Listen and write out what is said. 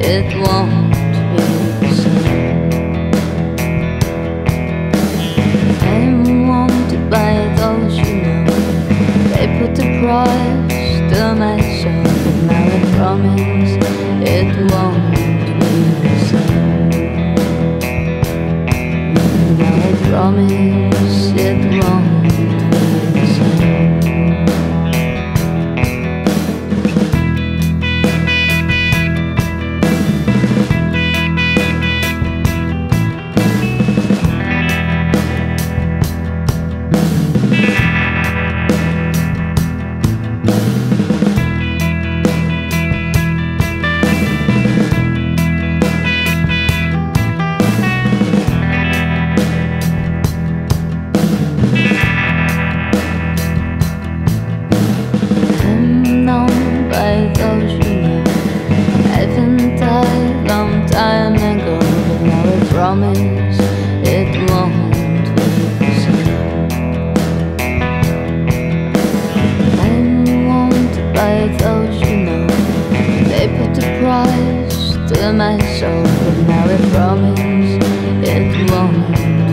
it won't be the same. I'm by those you know. They put the price now I promise it won't só.